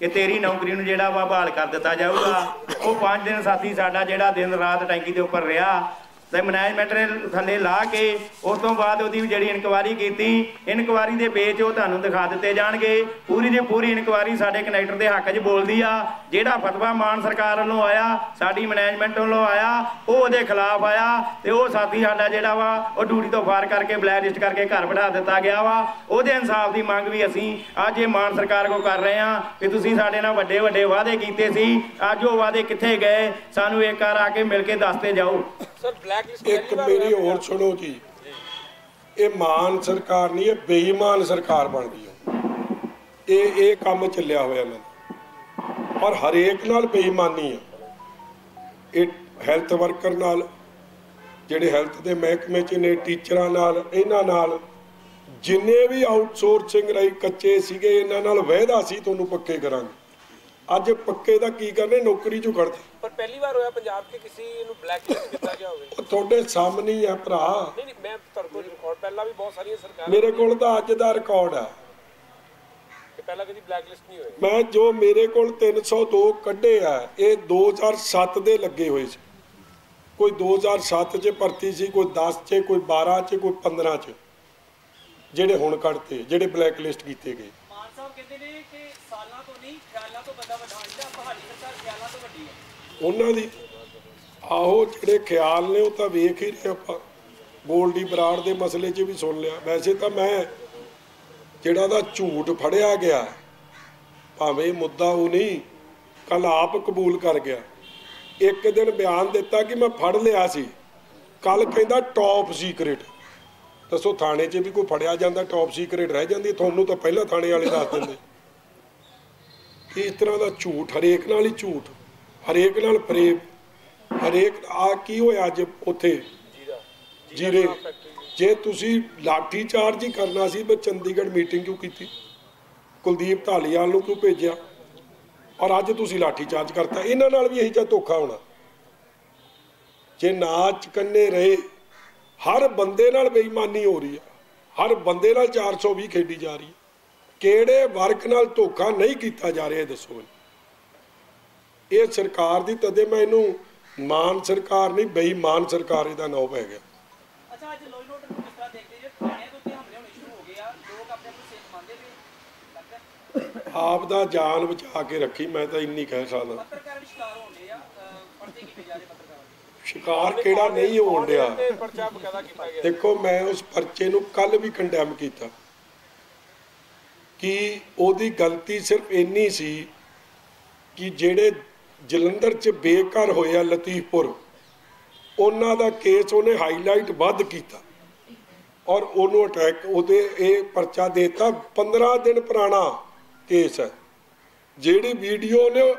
F: ਕਿ ਤੇਰੀ ਨੌਕਰੀ ਨੂੰ ਜਿਹੜਾ ਵਾ ਬਹਾਲ ਕਰ ਦਿੱਤਾ ਜਾਊਗਾ। ਉਹ 5 ਦਿਨ ਸਾਥੀ ਸਾਡਾ ਜਿਹੜਾ ਦਿਨ ਰਾਤ ਟੈਂਕੀ ਦੇ ਉੱਪਰ ਰਿਹਾ ਤੇ ਮੈਨੇਜਮੈਂਟ ਨੇ ਥੱਲੇ ਲਾ ਕੇ ਉਸ ਤੋਂ ਬਾਅਦ ਉਹਦੀ ਜਿਹੜੀ ਇਨਕੁਆਰੀ ਕੀਤੀ, ਇਨਕੁਆਰੀ ਦੇ ਪੇਜ ਉਹ ਤੁਹਾਨੂੰ ਦਿਖਾ ਦਿੱਤੇ ਜਾਣਗੇ। ਪੂਰੀ ਦੀ ਪੂਰੀ ਇਨਕੁਆਰੀ ਸਾਡੇ ਕਨੈਕਟਰ ਦੇ ਹੱਕ 'ਚ ਬੋਲਦੀ ਆ। ਜਿਹੜਾ ਫਤਵਾ ਮਾਨ ਸਰਕਾਰ ਵੱਲੋਂ ਆਇਆ, ਸਾਡੀ ਮੈਨੇਜਮੈਂਟ ਵੱਲੋਂ ਆਇਆ, ਉਹ ਉਹਦੇ ਖਿਲਾਫ ਆਇਆ ਤੇ ਉਹ ਸਾਥੀ ਸਾਡਾ ਜਿਹੜਾ ਵਾ, ਉਹ ਡਿਊਟੀ ਤੋਂ ਫਾਰ ਕਰਕੇ ਬਲੈਕ ਲਿਸਟ ਕਰਕੇ ਘਰ ਬਿਠਾ ਦਿੱਤਾ ਗਿਆ ਵਾ। ਉਹਦੇ ਇਨਸਾਫ ਦੀ ਮੰਗ ਵੀ ਅਸੀਂ ਅੱਜ ਇਹ ਮਾਨ ਸਰਕਾਰ ਕੋ ਕਰ ਰਹੇ ਹਾਂ ਕਿ ਤੁਸੀਂ ਸਾਡੇ ਨਾਲ ਵੱਡੇ ਵੱਡੇ ਵਾਅਦੇ ਕੀਤੇ ਸੀ। ਅੱਜ ਉਹ ਵਾਅਦੇ ਕਿੱਥੇ ਗਏ, ਸਾਨੂੰ ਇੱਕ ਵਾਰ ਆ ਕੇ ਮਿਲ ਕੇ ਦੱਸਦੇ ਜਾਓ।
E: ਸਰ ਬਲੈਕ ਲਿਸਟ
A: ਇੱਕ ਮੇਰੀ ਹੋਰ ਸੁਣੋ ਜੀ। ਇਹ ਮਾਨ ਸਰਕਾਰ ਨਹੀਂ ਇਹ ਬੇਈਮਾਨ ਸਰਕਾਰ ਬਣ ਗਈ ਹੈ। ਇਹ ਇਹ ਕੰਮ ਚੱਲਿਆ ਹੋਇਆ ਇਹਨਾਂ ਔਰ ਹਰੇਕ ਨਾਲ ਬੇਈਮਾਨੀ ਆ ਇਹ ਹੈਲਥ ਵਰਕਰ ਨਾਲ ਜਿਹੜੇ ਹੈਲਥ ਦੇ ਮਹਿਕਮੇ 'ਚ ਨੇ ਟੀਚਰਾਂ ਨਾਲ ਇਹਨਾਂ ਨਾਲ ਜਿੰਨੇ ਵੀ ਆਊਟਸੋਰਸਿੰਗ ਲਈ ਕੱਚੇ ਸੀਗੇ ਇਹਨਾਂ ਨਾਲ ਵਾਅਦਾ ਸੀ ਤੁਹਾਨੂੰ ਪੱਕੇ ਕਰਾਂਗੇ। ਅੱਜ ਪੱਕੇ ਦਾ ਕੀ ਕਰਨੇ ਨੌਕਰੀ 'ਚੋਂ ਕੱਢਦੇ
E: ਪਰ ਪਹਿਲੀ ਵਾਰ ਹੋਇਆ ਪੰਜਾਬ 'ਚ ਕਿਸੇ ਨੂੰ ਬਲੈਕ ਲਿਸਟ ਕੀਤਾ ਗਿਆ ਹੋਵੇ।
A: ਤੁਹਾਡੇ ਸਾਹਮਣੇ ਹੀ ਆ ਭਰਾ।
E: ਨਹੀਂ ਨਹੀਂ ਮੈਂ ਤੁਹਾਡੇ ਕੋਲ ਰਿਕਾਰਡ ਪਹਿਲਾਂ ਵੀ ਬਹੁਤ ਸਾਰੀਆਂ ਸਰਕਾਰਾਂ
A: ਮੇਰੇ ਕੋਲ ਤਾਂ ਅੱਜ ਦਾ ਰਿਕਾਰਡ ਆ।
E: ਕਿ ਪਹਿਲਾਂ ਕਦੀ ਬਲੈਕ ਲਿਸਟ ਨਹੀਂ ਹੋਏ।
A: ਮੈਂ ਜੋ ਮੇਰੇ ਕੋਲ 302 ਕੱਢੇ ਆ ਇਹ 2007 ਦੇ ਲੱਗੇ ਹੋਏ ਸੀ। ਕੋਈ 2007 ਚ ਭਰਤੀ ਸੀ ਕੋਈ 10 ਚ ਕੋਈ 12 ਚ ਕੋਈ 15 ਚ ਜਿਹੜੇ ਹੁਣ ਕੱਢਤੇ ਜਿਹੜੇ ਬਲੈਕ ਲਿਸਟ ਕੀਤੇ ਗਏ
G: ਮਾਨ ਸਾਹਿਬ ਕਹਿੰਦੇ ਨੇ ਕਿ ਸਾਲਾਂ ਤੋਂ ਨਹੀਂ ਖਿਆਲਾਂ ਤੋਂ ਬੰਦਾ ਵਧਾਉਣ ਦਾ ਪਹਾੜੀ ਸਰਕਾਰ ਖਿਆਲਾਂ ਤੋਂ ਵੱਡੀ ਹੈ
A: ਉਹਨਾਂ ਦੀ। ਆਹੋ, ਜਿਹੜੇ ਖਿਆਲ ਨੇ ਉਹ ਤਾਂ ਵੇਖ ਹੀ ਰਹੇ ਆਪਾਂ। ਗੋਲਡੀ ਬਰਾੜ ਦੇ ਮਸਲੇ 'ਚ ਵੀ ਸੁਣ ਲਿਆ। ਵੈਸੇ ਤਾਂ ਮੈਂ ਜਿਹੜਾ ਦਾ ਝੂਠ ਫੜਿਆ ਗਿਆ, ਭਾਵੇਂ ਮੁੱਦਾ ਉਹ ਨਹੀਂ ਕੱਲ ਆਪ ਕਬੂਲ ਕਰ ਗਿਆ। ਇੱਕ ਦਿਨ ਬਿਆਨ ਦਿੱਤਾ ਕਿ ਮੈਂ ਫੜ ਲਿਆ ਸੀ। ਕੱਲ ਕਹਿੰਦਾ ਟੌਪ ਸੀਕ੍ਰੀਟ ਦੱਸੋ ਥਾਣੇ 'ਚ ਵੀ ਕੋਈ ਫੜਿਆ ਜਾਂਦਾ ਟੌਪ ਸੀਕ੍ਰੀਟ ਰਹਿ ਜਾਂਦੀ ਤੁਹਾਨੂੰ ਤਾਂ ਪਹਿਲਾਂ ਥਾਣੇ ਵਾਲੇ ਦੱਸ ਦਿੰਦੇ। ਇਸ ਤਰ੍ਹਾਂ ਦਾ ਝੂਠ, ਹਰੇਕ ਨਾਲ ਹੀ ਝੂਠ। ਹਰੇਕ ਨਾਲ ਪ੍ਰੇਮ। ਹਰੇਕ ਆ ਕੀ ਹੋਇਆ ਅੱਜ ਉੱਥੇ? ਜੀਰੇ, ਜੇ ਤੁਸੀਂ ਲਾਠੀ ਚਾਰਜ ਹੀ ਕਰਨਾ ਸੀ ਪਰ ਚੰਡੀਗੜ੍ਹ ਮੀਟਿੰਗ ਕਿਉਂ ਕੀਤੀ? ਕੁਲਦੀਪ ਢਾਲੀਵਾਲ ਨੂੰ ਕਿਉਂ ਭੇਜਿਆ? ਔਰ ਅੱਜ ਤੁਸੀਂ ਲਾਠੀ ਚਾਰਜ ਕਰਤਾ। ਇਹਨਾਂ ਨਾਲ ਵੀ ਇਹੀ ਜਿਹਾ ਧੋਖਾ ਹੋਣਾ। ਜੇ ਨਾਚ ਕੰਨੇ ਰਹੇ, ਹਰ ਬੰਦੇ ਨਾਲ ਬੇਈਮਾਨੀ ਹੋ ਰਹੀ ਹੈ ਹਰ ਬੰਦੇ ਨਾਲ 420 ਖੇਡੀ ਜਾ ਰਹੀ ਹੈ ਕਿਹੜੇ ਵਰਗ ਨਾਲ ਧੋਖਾ ਨਹੀਂ ਕੀਤਾ ਜਾ ਰਿਹਾ ਦੱਸੋ ਮੈਨੂੰ। ਇਹ ਸਰਕਾਰ ਦੀ ਤਦੇ ਮੈਂ ਇਹਨੂੰ ਮਾਨ ਸਰਕਾਰ ਨਹੀਂ ਬੇਈਮਾਨ ਸਰਕਾਰ ਇਹਦਾ ਨਾਂ ਪੈ ਗਿਆ।
G: ਅੱਛਾ ਅੱਜ ਲੋਈ ਲੋਟ ਨੂੰ ਕਿਸ ਤਰ੍ਹਾਂ ਦੇਖਦੇ ਜੇ? ਥਾਣਿਆਂ ਦੇ ਉੱਤੇ ਹਮਲੇ ਹੋਣੇ ਸ਼ੁਰੂ ਹੋ ਗਏ ਆ। ਲੋਕ ਆਪਣੇ ਆਪ ਨੂੰ ਸੇਫ ਮੰਨਦੇ ਪਏ ਲੱਗਦਾ
A: ਆਪ ਦਾ ਜਾਨ ਬਚਾ ਕੇ ਰੱਖੀ ਮੈਂ ਤਾਂ ਇੰਨੀ ਕਹਿ ਸਕਦਾ।
G: ਪੱਤਰਕਾਰ ਸ਼ਿਕਾਰ ਹੋਣਦੇ ਆ। ਅਹ ਪਰਚੇ ਕੀਤੇ ਜਾ ਰਹੇ ਪੱਤਰਕਾਰਾਂ ਦੇ।
A: ਸ਼ਿਕਾਰ ਕਿਹੜਾ ਨਹੀਂ ਹੋਣ ਡਿਆ।
E: ਤੇ ਪਰਚਾ ਬਕਾਇਦਾ ਕੀਤਾ ਗਿਆ।
A: ਦੇਖੋ ਮੈਂ ਉਸ ਪਰਚੇ ਨੂੰ ਕੱਲ ਵੀ ਕੰਡੈਮ ਕੀਤਾ। ਕਿ ਉਹਦੀ ਗਲਤੀ ਸਿਰਫ ਇੰਨੀ ਸੀ ਕਿ ਜਿਹੜੇ ਜਲੰਧਰ 'ਚ ਬੇਘਰ ਹੋਇਆ ਲਤੀਫਪੁਰ। ਉਹਨਾਂ ਦਾ ਕੇਸ ਉਹਨੇ ਹਾਈਲਾਈਟ ਵੱਧ ਕੀਤਾ। ਔਰ ਉਹਨੂੰ ਅਟੈਕ ਉਹਦੇ ਇਹ ਪਰਚਾ ਦੇਤਾ। 15 ਦਿਨ ਪੁਰਾਣਾ ਕੇਸ ਹੈ। ਜਿਹੜੀ ਵੀਡੀਓ ਨੇ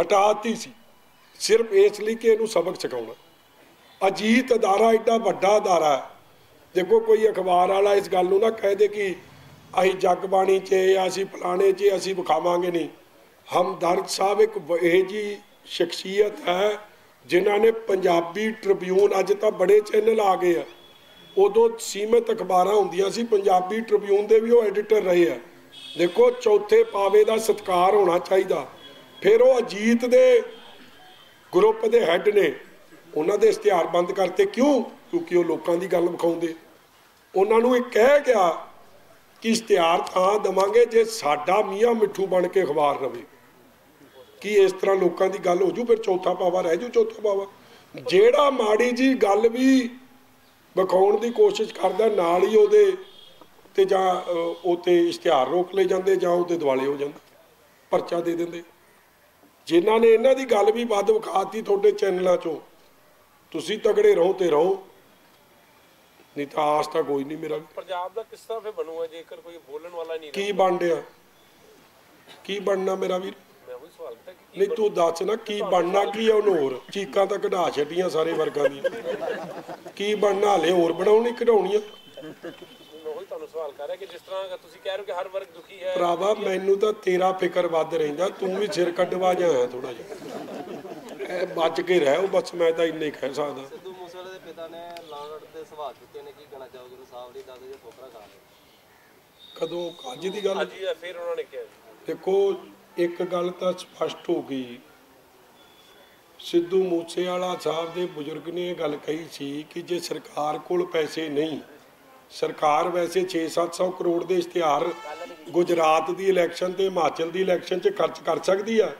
A: ਹਟਾਤੀ ਸੀ। ਸਿਰਫ ਇਸ ਲਈ ਕਿ ਇਹਨੂੰ ਸਬਕ ਸਿਖਾਉਣਾ। ਅਜੀਤ ਅਦਾਰਾ ਏਡਾ ਵੱਡਾ ਅਦਾਰਾ ਹੈ। ਦੇਖੋ ਕੋਈ ਅਖਬਾਰ ਵਾਲਾ ਇਸ ਗੱਲ ਨੂੰ ਨਾ ਕਹਿ ਦੇ ਕਿ ਅਸੀਂ ਜਗਬਾਣੀ 'ਚ ਅਸੀਂ ਫਲਾਣੇ 'ਚ ਅਸੀਂ ਵਿਖਾਵਾਂਗੇ ਨਹੀਂ। ਹਮਦਰਦ ਸਾਹਿਬ ਇੱਕ ਵ- ਇਹ ਜੀ ਸ਼ਖਸੀਅਤ ਹੈ, ਜਿਨ੍ਹਾਂ ਨੇ ਪੰਜਾਬੀ ਟ੍ਰਿਬਿਊਨ ਅੱਜ ਤਾਂ ਬੜੇ ਚੈਨਲ ਆ ਗਏ ਆ। ਉਦੋਂ ਸੀਮਿਤ ਅਖਬਾਰਾਂ ਹੁੰਦੀਆਂ ਸੀ, ਪੰਜਾਬੀ ਟ੍ਰਿਬਿਊਨ ਦੇ ਵੀ ਉਹ ਐਡੀਟਰ ਰਹੇ ਆ। ਦੇਖੋ, ਚੌਥੇ ਪਾਵੇ ਦਾ ਸਤਿਕਾਰ ਹੋਣਾ ਚਾਹੀਦਾ। ਫਿਰ ਉਹ ਅਜੀਤ ਦੇ ਗਰੁੱਪ ਦੇ ਹੈੱਡ ਨੇ, ਉਹਨਾਂ ਦੇ ਇਸ਼ਤਿਹਾਰ ਬੰਦ ਕਰਤੇ। ਕਿਉਂ? ਕਿਉਂਕਿ ਉਹ ਲੋਕਾਂ ਦੀ ਗੱਲ ਵਿਖਾਉਂਦੇ। ਉਹਨਾਂ ਨੂੰ ਇਹ ਕਹਿ ਗਿਆ ਕਿ ਇਸ਼ਤਿਹਾਰ ਤਾਂ ਦਵਾਂਗੇ ਜੇ ਸਾਡਾ ਮੀਆਂ ਮਿੱਠੂ ਬਣ ਕੇ ਅਖਬਾਰ ਰਵੇ। ਕਿ ਇਸ ਤਰ੍ਹਾਂ ਲੋਕਾਂ ਦੀ ਗੱਲ ਹੋ ਜੂ ਫਿਰ ਚੌਥਾ ਪਾਵਾ ਰਹਿ ਜੂ ਚੌਥਾ ਪਾਵਾ। ਜਿਹੜਾ ਮਾੜੀ ਜੀ ਗੱਲ ਵੀ ਵਿਖਾਉਣ ਦੀ ਕੋਸ਼ਿਸ਼ ਕਰਦਾ ਨਾਲ ਹੀ ਉਹਦੇ ਤੇ ਜਾਂ ਅ, ਉਹ ਤੇ ਇਸ਼ਤਿਹਾਰ ਰੋਕ ਲਏ ਜਾਂਦੇ ਜਾਂ ਉਹਦੇ ਦਿਵਾਲੇ ਹੋ ਜਾਂਦੇ ਪਰਚਾ ਦੇ ਦਿੰਦੇ। ਜਿਨ੍ਹਾਂ ਨੇ ਇਹਨਾਂ ਦੀ ਗੱਲ ਵੀ ਵੱਧ ਵਿਖਾਤੀ ਤੁਹਾਡੇ ਚੈਨਲਾਂ 'ਚੋਂ ਤੁਸੀਂ ਤਗੜੇ ਰਹੋ ਤੇ ਰਹੋ। ਨਹੀਂ ਤਾਂ ਆਸ ਤਾਂ ਕੋਈ ਨਹੀਂ ਮੇਰਾ।
E: ਪੰਜਾਬ ਦਾ ਕਿਸ ਤਰ੍ਹਾਂ ਫੇ ਬਣੂਗਾ ਜੇਕਰ ਕੋਈ ਬੋਲਣ ਵਾਲਾ ਨਹੀਂ
A: ਕੀ ਬਣ ਡਿਆ ਕੀ ਬਣਨਾ ਮੇਰਾ ਵੀਰ
E: ਮੈਂ ਉਹੀ ਸਵਾਲ ਕੀਤਾ ਕਿ ਕੀ
A: ਨਹੀਂ ਤੂੰ ਦੱਸ ਨਾ ਕੀ ਬਣਨਾ ਕੀ ਆ ਉਹਨੂੰ ਹੋਰ? ਚੀਕਾਂ ਤਾਂ ਕਢਾ ਛੱਡੀਆਂ ਸਾਰੇ ਵਰਗਾਂ ਦੀਆਂ। ਕੀ ਬਣਨਾ ਹਲੇ ਹੋਰ ਬਣਾਉਣੀ ਕਢਾਉਣੀਆਂ
E: ਮੈਂ ਉਹੀ ਤੁਹਾਨੂੰ ਸਵਾਲ ਕਰ ਰਿਹਾ ਕਿ ਜਿਸ ਤਰ੍ਹਾਂ ਤੁਸੀਂ ਕਹਿ ਰਹੇ ਹੋ ਕਿ ਹਰ ਵਰਗ ਦੁਖੀ ਹੈ
A: ਭਰਾਵਾ ਮੈਨੂੰ ਤਾਂ ਤੇਰਾ ਫਿਕਰ ਵੱਧ ਰਹਿੰਦਾ ਤੂੰ ਵੀ ਸਿਰ ਕੱਢਵਾ ਜਾਇਆ ਥੋੜਾ ਜਿਹਾ। ਇਹ ਬਚ ਕੇ ਰਹਿ ਉਹ ਬਸ ਮੈਂ ਤਾਂ ਇੰਨੇ ਹੀ ਕਹਿ ਸਕਦਾ।
H: ਸਿੱਧੂ ਮੂਸੇਵਾਲੇ ਦੇ ਪਿਤਾ ਨੇ ਲਾਂਗੜ ਤੇ ਸਵਾਲ ਚੁੱਕੇ ਨੇ ਕੀ ਕਹਿਣਾ ਚਾਹੋਗੇ? ਗੁਰੂ ਸਾਹਿਬ ਦੀ ਦਾਦੇ ਦੇ ਠੋਕਰਾਂ ਖਾ ਲਏ
A: ਕਦੋਂ? ਅੱਜ ਦੀ ਗੱਲ?
E: ਅੱਜ ਹੀ ਹੈ, ਫਿਰ ਉਹਨਾਂ ਨੇ ਕਿਹਾ।
A: ਦੇਖੋ ਇੱਕ ਗੱਲ ਤਾਂ ਸਪਸ਼ਟ ਹੋ ਗਈ। ਸਿੱਧੂ ਮੂਸੇਵਾਲਾ ਸਾਹਿਬ ਦੇ ਬਜ਼ੁਰਗ ਨੇ ਇਹ ਗੱਲ ਕਹੀ ਸੀ ਕਿ ਜੇ ਸਰਕਾਰ ਕੋਲ ਪੈਸੇ ਨਹੀਂ, ਸਰਕਾਰ ਵੈਸੇ 6-700 ਕਰੋੜ ਦੇ ਇਸ਼ਤਿਹਾਰ ਗੁਜਰਾਤ ਦੀ ਇਲੈਕਸ਼ਨ ਤੇ ਹਿਮਾਚਲ ਦੀ ਇਲੈਕਸ਼ਨ 'ਚ ਖਰਚ ਕਰ ਸਕਦੀ ਆ,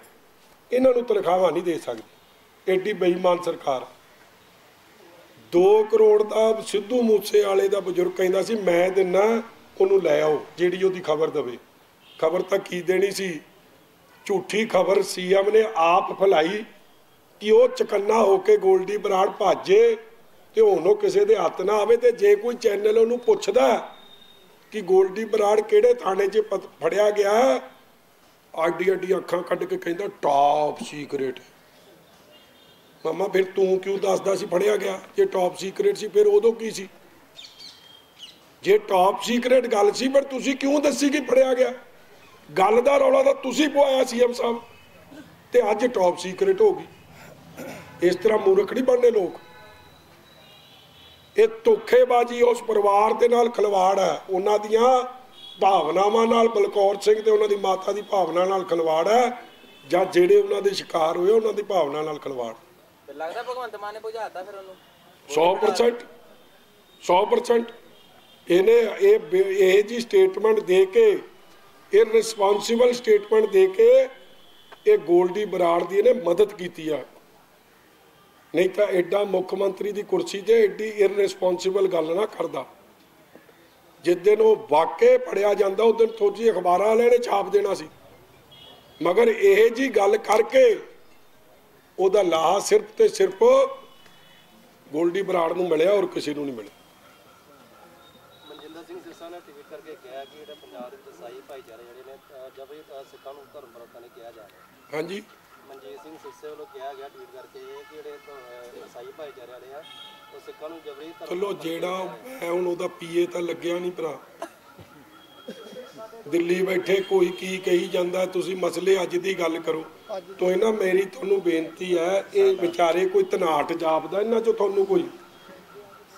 A: ਇਹਨਾਂ ਨੂੰ ਤਨਖਾਹਾਂ ਨਹੀਂ ਦੇ ਸਕਦੀ। ਐਡੀ ਬੇਈਮਾਨ ਸਰਕਾਰ। 2 ਕਰੋੜ ਦਾ ਸਿੱਧੂ ਮੂਸੇਵਾਲੇ ਦਾ ਬਜ਼ੁਰਗ ਕਹਿੰਦਾ ਸੀ, ਮੈਂ ਦਿੰਨਾ, ਉਹਨੂੰ ਲੈ ਆਓ, ਜਿਹੜੀ ਉਹਦੀ ਖਬਰ ਦਵੇ। ਖਬਰ ਤਾਂ ਕੀ ਦੇਣੀ ਸੀ? ਝੂਠੀ ਖਬਰ ਸੀਐਮ ਨੇ ਆਪ ਫੈਲਾਈ ਕਿ ਉਹ ਚਕੰਨਾ ਹੋ ਕੇ ਗੋਲਡੀ ਬਰਾੜ ਭਾਜੇ ਤੇ ਹੁਣ ਉਹ ਕਿਸੇ ਦੇ ਹੱਥ ਨਾ ਆਵੇ ਤੇ ਜੇ ਕੋਈ ਚੈਨਲ ਉਹਨੂੰ ਪੁੱਛਦਾ ਕਿ ਗੋਲਡੀ ਬਰਾੜ ਕਿਹੜੇ ਥਾਣੇ 'ਚ ਫੜਿਆ ਗਿਆ ਆਡੀ ਆਡੀ ਅੱਖਾਂ ਕੱਢ ਕੇ ਕਹਿੰਦਾ ਟਾਪ ਸੀਕ੍ਰੇਟ ਮਾਮਾ, ਫਿਰ ਤੂੰ ਕਿਉਂ ਦੱਸਦਾ ਸੀ ਫੜਿਆ ਗਿਆ? ਜੇ ਟਾਪ ਸੀਕ੍ਰੇਟ ਸੀ, ਫਿਰ ਉਦੋਂ ਕੀ ਸੀ? ਜੇ ਟਾਪ ਸੀਕ੍ਰੇਟ ਗੱਲ ਸੀ ਪਰ ਤੁਸੀਂ ਕਿਉਂ ਦੱਸੀ ਕਿ ਫੜਿਆ ਗਿਆ? ਗੱਲ ਦਾ ਰੌਲਾ ਤਾਂ ਤੁਸੀਂ ਪਵਾਇਆ ਸੀਐਮ ਸਾਹਿਬ। ਤੇ ਅੱਜ ਟਾਪ ਸੀਕ੍ਰੇਟ ਹੋ ਗਈ। ਇਸ ਤਰ੍ਹਾਂ ਮੂਰਖ ਨਹੀਂ ਬਣਨੇ ਲੋਕ। ਇਹ ਧੋਖੇਬਾਜ਼ੀ ਉਸ ਪਰਿਵਾਰ ਦੇ ਨਾਲ ਖਲਵਾੜ ਹੈ। ਉਹਨਾਂ ਦੀਆਂ ਭਾਵਨਾਵਾਂ ਨਾਲ ਬਲਕੌਰ ਸਿੰਘ ਤੇ ਉਹਨਾਂ ਦੀ ਮਾਤਾ ਦੀ ਭਾਵਨਾ ਨਾਲ ਖਲਵਾੜ ਹੈ। ਜਾਂ ਜਿਹੜੇ ਉਹਨਾਂ ਦੇ ਸ਼ਿਕਾਰ ਹੋਏ ਉਹਨਾਂ ਦੀ ਭਾਵਨਾ ਨਾਲ ਖਲਵਾੜ।
H: ਲੱਗਦਾ ਭਗਵੰਤ ਮਾਨ ਨੇ ਭੁਜਾਤਾ ਫਿਰ ਉਹਨੂੰ?
A: 100% 100% ਇਹਨੇ ਇਹ ਇਹ ਜੀ ਸਟੇਟਮੈਂਟ ਦੇ ਕੇ ਇਹ ਸਟੇਟਮੈਂਟ ਦੇ ਕੇ ਇਹ ਗੋਲਡੀ ਬਰਾੜ ਦੀ ਇਹਨੇ ਮਦਦ ਕੀਤੀ ਆ। ਨਹੀਂ ਤਾਂ ਐਡਾ ਮੁੱਖ ਮੰਤਰੀ ਦੀ ਕੁਰਸੀ ਤੇ ਐਡੀ ਇਰਰਿਸਪੌਂਸਿਬਲ ਗੱਲ ਨਾ ਕਰਦਾ। ਜਿਸ ਦਿਨ ਉਹ ਵਾਕੇ ਪੜਿਆ ਜਾਂਦਾ, ਉਸ ਦਿਨ ਥੋੜੀ ਅਖਬਾਰਾਂ ਵਾਲਿਆਂ ਨੇ ਛਾਪ ਦੇਣਾ ਸੀ। ਮਗਰ ਇਹ ਜੀ ਗੱਲ ਕਰਕੇ ਉਹਦਾ ਲਾਹਾ ਸਿਰਫ ਤੇ ਸਿਰਫ ਗੋਲਡੀ ਬਰਾੜ ਨੂੰ ਮਿਲਿਆ ਔਰ ਕਿਸੇ ਨੂੰ ਨਹੀਂ ਮਿਲਿਆ
H: ਮਨਜਿੰਦਰ ਸਿੰਘ ਸਿੱਸਾ ਨੇ ਟਵੀਟ ਕਰਕੇ ਕਿਹਾ ਕਿ ਜਿਹੜਾ ਪੰਜਾਬ ਦੇ ਵਿੱਚ ਈਸਾਈ ਭਾਈਚਾਰੇ ਜਿਹੜੇ ਨੇ ਅਹ ਜਦ ਵੀ ਅਹ ਸਿੱਖਾਂ ਨੂੰ ਧਰਮ ਪਰਸਤਾਂ ਨੇ ਕਿਹਾ ਜਾ ਰਿਹਾ
A: ਹਾਂਜੀ।
H: ਮਨਜੀਤ ਸਿੰਘ ਸਿੱਸੇ ਵੱਲੋਂ ਕਿਹਾ ਗਿਆ ਟਵੀਟ ਕਰਕੇ ਇਹ ਕਿ ਜਿਹੜੇ ਈਸਾਈ ਭਾਈਚਾਰੇ ਵਾਲੇ ਆ ਉਹ ਸਿੱਖਾਂ ਨੂੰ ਜਬਰੀ ਧਰਮ
A: ਚਲੋ ਜਿਹੜਾ ਮੈਂ ਹੁਣ ਉਹਦਾ ਪੀਏ ਤਾਂ ਲੱਗਿਆ ਨਹੀਂ ਭਰਾ। ਦਿੱਲੀ ਬੈਠੇ ਕੋਈ ਕੀ ਕਹੀ ਜਾਂਦਾ ਤੁਸੀਂ ਮਸਲੇ ਅੱਜ ਦੀ ਗੱਲ ਕਰੋ। ਤੋ ਇਹਨਾਂ ਮੇਰੀ ਤੁਹਾਨੂੰ ਬੇਨਤੀ ਹੈ ਇਹ ਵਿਚਾਰੇ ਕੋਈ ਤਨਾਟ ਜਾਪਦਾ ਇਹਨਾਂ ਚੋਂ ਤੁਹਾਨੂੰ ਕੋਈ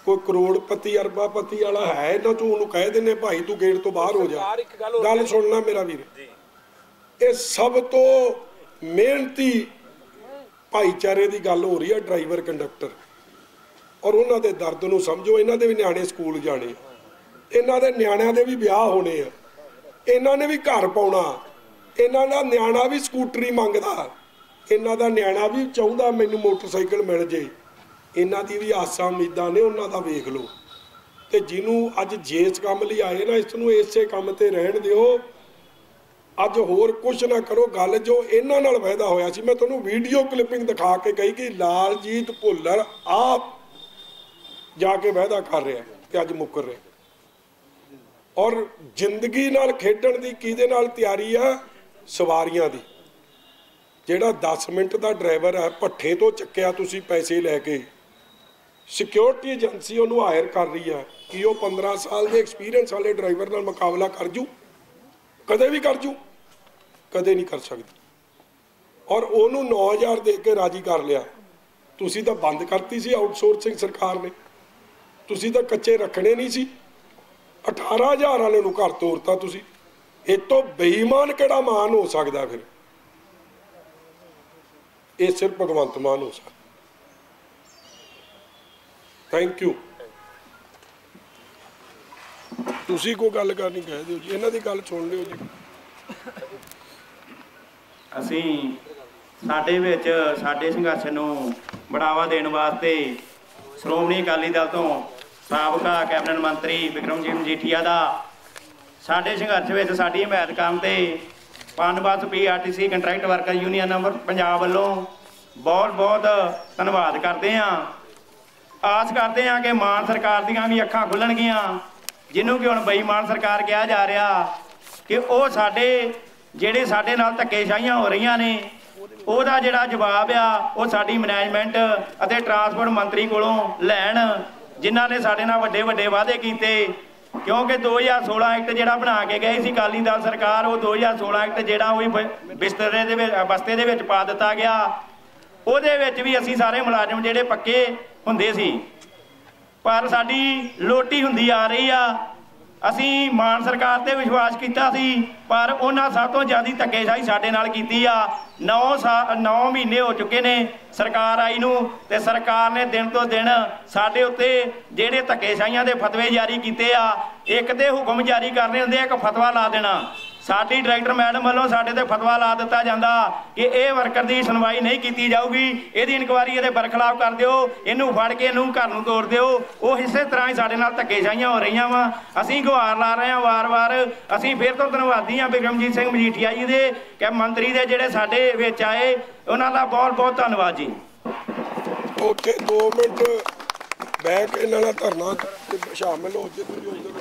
A: ਕੋਈ ਕਰੋੜਪਤੀ ਅਰਬਾਪਤੀ ਵਾਲਾ ਹੈ ਇਹਨਾਂ ਚੋਂ ਉਹਨੂੰ ਕਹਿ ਦਿੰਨੇ ਭਾਈ ਤੂੰ ਗੇਟ ਤੋਂ ਬਾਹਰ ਹੋ ਜਾ।
E: ਗੱਲ
A: ਸੁਣਨਾ ਮੇਰਾ ਵੀਰ। ਇਹ ਸਭ ਤੋਂ ਮਿਹਨਤੀ ਭਾਈਚਾਰੇ ਦੀ ਗੱਲ ਹੋ ਰਹੀ ਹੈ ਡਰਾਈਵਰ ਕੰਡਕਟਰ। ਔਰ ਉਹਨਾਂ ਦੇ ਦਰਦ ਨੂੰ ਸਮਝੋ ਇਹਨਾਂ ਦੇ ਵੀ ਨਿਆਣੇ ਸਕੂਲ ਜਾਣੇ। ਇਹਨਾਂ ਦੇ ਨਿਆਣਿਆਂ ਦੇ ਵੀ ਵਿਆਹ ਹੋਣੇ ਆ। ਇਹਨਾਂ ਨੇ ਵੀ ਘਰ ਪਾਉਣਾ। ਇਹਨਾਂ ਦਾ ਨਿਆਣਾ ਵੀ ਸਕੂਟਰੀ ਮੰਗਦਾ। ਇਹਨਾਂ ਦਾ ਨਿਆਣਾ ਵੀ ਚਾਹੁੰਦਾ ਮੈਨੂੰ ਮੋਟਰਸਾਈਕਲ ਮਿਲ ਜੇ। ਇਹਨਾਂ ਦੀ ਵੀ ਆਸਾਂ ਉਮੀਦਾਂ ਨੇ, ਉਹਨਾਂ ਦਾ ਵੇਖ ਲਓ। ਤੇ ਜਿਹਨੂੰ ਅੱਜ ਜੇਸ ਕੰਮ ਲਈ ਆਏ ਨਾ, ਇਸ ਨੂੰ ਇਸੇ ਕੰਮ ਤੇ ਰਹਿਣ ਦਿਓ। ਅੱਜ ਹੋਰ ਕੁਝ ਨਾ ਕਰੋ, ਗੱਲ ਜੋ ਇਹਨਾਂ ਨਾਲ ਵਾਅਦਾ ਹੋਇਆ ਸੀ, ਮੈਂ ਤੁਹਾਨੂੰ ਵੀਡੀਓ ਕਲਿੱਪਿੰਗ ਦਿਖਾ ਕੇ ਕਹੀ ਕਿ ਲਾਲਜੀਤ ਭੁੱਲਰ ਆਪ ਜਾ ਕੇ ਵਾਅਦਾ ਕਰ ਰਿਹਾ ਤੇ ਅੱਜ ਮੁੱਕਰ ਰਿਹਾ। ਔਰ ਜ਼ਿੰਦਗੀ ਨਾਲ ਖੇਡਣ ਦੀ ਕਿਹਦੇ ਨਾਲ ਤਿਆਰੀ ਆ? ਸਵਾਰੀਆਂ ਦੀ। ਜਿਹੜਾ 10 ਮਿੰਟ ਦਾ ਡਰਾਈਵਰ ਹੈ, ਭੱਠੇ ਤੋਂ ਚੱਕਿਆ ਤੁਸੀਂ ਪੈਸੇ ਲੈ ਕੇ। ਸਿਕਿਉਰਿਟੀ ਏਜੰਸੀ ਉਹਨੂੰ ਹਾਇਰ ਕਰ ਰਹੀ ਹੈ ਕਿ ਉਹ 15 ਸਾਲ ਦੇ ਐਕਸਪੀਰੀਅੰਸ ਵਾਲੇ ਡਰਾਈਵਰ ਨਾਲ ਮੁਕਾਬਲਾ ਕਰ ਜੂ। ਕਦੇ ਵੀ ਕਰ ਜੂ, ਕਦੇ ਨਹੀਂ ਕਰ ਸਕਦੀ। ਔਰ ਉਹਨੂੰ 9000 ਦੇ ਕੇ ਰਾਜੀ ਕਰ ਲਿਆ। ਤੁਸੀਂ ਤਾਂ ਬੰਦ ਕਰਤੀ ਸੀ ਆਊਟਸੋਰਸਿੰਗ ਸਰਕਾਰ ਨੇ। ਤੁਸੀਂ ਤਾਂ ਕੱਚੇ ਰੱਖਣੇ ਨਹੀਂ ਸੀ। 18000 ਵਾਲੇ ਨੂੰ ਘਰ ਤੋਰਤਾ ਤੁਸੀਂ। ਇਹ ਤੋਂ ਬੇਈਮਾਨ ਕਿਹੜਾ ਮਾਨ ਹੋ ਸਕਦਾ ਫਿਰ? ਇਹ ਸਿਰਫ ਭਗਵੰਤ ਮਾਨ ਹੋ ਸਕਦਾ। ਥੈਂਕ ਯੂ ਤੁਸੀਂ ਕੋਈ ਗੱਲ ਕਰਨੀ ਕਹਿ ਦਿਓ ਜੀ, ਇਹਨਾਂ ਦੀ ਗੱਲ ਸੁਣ ਲਿਓ ਜੀ।
F: ਅਸੀਂ ਸਾਡੇ ਵਿੱਚ, ਸਾਡੇ ਸੰਘਰਸ਼ ਨੂੰ ਬੜਾਵਾ ਦੇਣ ਵਾਸਤੇ ਸ਼੍ਰੋਮਣੀ ਅਕਾਲੀ ਦਲ ਤੋਂ ਸਾਬਕਾ ਕੈਬਨਿਟ ਮੰਤਰੀ ਵਿਕਰਮਜੀਤ ਮਜੀਠੀਆ ਦਾ, ਸਾਡੇ ਸੰਘਰਸ਼ ਵਿੱਚ ਸਾਡੀ ਹਮਾਇਤ ਕਰਨ ਤੇ PUNBUS PRTC contract worker union number Punjab ਵੱਲੋਂ ਬਹੁਤ ਬਹੁਤ ਧੰਨਵਾਦ ਕਰਦੇ ਹਾਂ। ਆਸ ਕਰਦੇ ਹਾਂ ਕਿ ਮਾਨ ਸਰਕਾਰ ਦੀਆਂ ਵੀ ਅੱਖਾਂ ਖੁੱਲਣਗੀਆਂ। ਜਿਹਨੂੰ ਕਿ ਹੁਣ ਬੇਈਮਾਨ ਸਰਕਾਰ ਕਿਹਾ ਜਾ ਰਿਹਾ ਕਿ ਉਹ ਸਾਡੇ, ਜਿਹੜੇ ਸਾਡੇ ਨਾਲ ਧੱਕੇਸ਼ਾਹੀਆਂ ਹੋ ਰਹੀਆਂ ਨੇ, ਉਹਦਾ ਜਿਹੜਾ ਜਵਾਬ ਆ, ਉਹ ਸਾਡੀ ਮੈਨੇਜਮੈਂਟ ਅਤੇ ਟਰਾਂਸਪੋਰਟ ਮੰਤਰੀ ਕੋਲੋਂ ਲੈਣ, ਜਿਨ੍ਹਾਂ ਨੇ ਸਾਡੇ ਨਾਲ ਵੱਡੇ ਵੱਡੇ ਵਾਅਦੇ ਕੀਤੇ। ਕਿਉਂਕਿ 2016 ਐਕਟ ਜਿਹੜਾ ਬਣਾ ਕੇ ਗਏ ਸੀ ਅਕਾਲੀ ਦਲ ਸਰਕਾਰ, ਉਹ 2016 ਐਕਟ ਜਿਹੜਾ ਉਹ ਵੀ ਬਿਸਤਰੇ ਦੇ ਵਿੱਚ, ਬਸਤੇ ਦੇ ਵਿੱਚ ਪਾ ਦਿੱਤਾ ਗਿਆ। ਉਹਦੇ ਵਿੱਚ ਵੀ ਅਸੀਂ ਸਾਰੇ ਮੁਲਾਜ਼ਮ ਜਿਹੜੇ ਪੱਕੇ ਹੁੰਦੇ ਸੀ। ਪਰ ਸਾਡੀ ਲੋਟੀ ਹੁੰਦੀ ਆ ਰਹੀ ਆ। ਅਸੀਂ ਮਾਨ ਸਰਕਾਰ ਤੇ ਵਿਸ਼ਵਾਸ ਕੀਤਾ ਸੀ, ਪਰ ਉਹਨਾਂ ਸਭ ਤੋਂ ਜ਼ਿਆਦਾ ਧੱਕੇਸ਼ਾਹੀ ਸਾਡੇ ਨਾਲ ਕੀਤੀ ਆ। 9 9 ਮਹੀਨੇ ਹੋ ਚੁੱਕੇ ਨੇ ਸਰਕਾਰ ਆਈ ਨੂੰ ਤੇ ਸਰਕਾਰ ਨੇ ਦਿਨ ਤੋਂ ਦਿਨ ਸਾਡੇ ਉੱਤੇ ਜਿਹੜੇ ਧੱਕੇਸ਼ਾਹੀਆਂ ਦੇ ਫਤਵੇ ਜਾਰੀ ਕੀਤੇ ਆ, ਇੱਕ ਤੇ ਹੁਕਮ ਜਾਰੀ ਕਰਨੇ ਹੁੰਦੇ ਆ, ਇੱਕ ਫਤਵਾ ਲਾ ਦੇਣਾ। ਸਾਡੀ ਡਾਇਰੈਕਟਰ ਮੈਡਮ ਵੱਲੋਂ ਸਾਡੇ ਤੇ ਫਤਵਾ ਲਾ ਦਿੱਤਾ ਜਾਂਦਾ ਕਿ ਇਹ ਵਰਕਰ ਦੀ ਸੁਣਵਾਈ ਨਹੀਂ ਕੀਤੀ ਜਾਊਗੀ। ਇਹਦੀ ਇਨਕੁਆਰੀ ਇਹਦੇ ਬਰਖਲਾਫ ਕਰ ਦਿਓ। ਇਹਨੂੰ ਫੜ ਕੇ ਇਹਨੂੰ ਘਰ ਨੂੰ ਤੋੜ ਦਿਓ। ਉਹ ਇਸੇ ਤਰ੍ਹਾਂ ਹੀ ਸਾਡੇ ਨਾਲ ਧੱਕੇਸ਼ਾਹੀਆਂ ਹੋ ਰਹੀਆਂ ਵਾ। ਅਸੀਂ ਗੁਹਾਰ ਲਾ ਰਹੇ ਹਾਂ ਵਾਰ-ਵਾਰ। ਅਸੀਂ ਫਿਰ ਤੋਂ ਧੰਨਵਾਦੀ ਹਾਂ ਬਿਕਰਮਜੀਤ ਸਿੰਘ ਮਜੀਠੀਆ ਜੀ ਦੇ ਕਿ ਮੰਤਰੀ ਦੇ ਜਿਹੜੇ ਸਾਡੇ ਵਿੱਚ ਆਏ, ਉਹਨਾਂ ਦਾ ਬਹੁਤ-ਬਹੁਤ ਧੰਨਵਾਦ ਜੀ।
A: ਉੱਥੇ 2 ਮਿੰਟ ਬੈਠ ਇਹਨਾਂ ਨਾਲ ਧਰਨਾ ਸ਼ਾਮਿਲ ਹੋ ਜੇ ਤੁਸੀਂ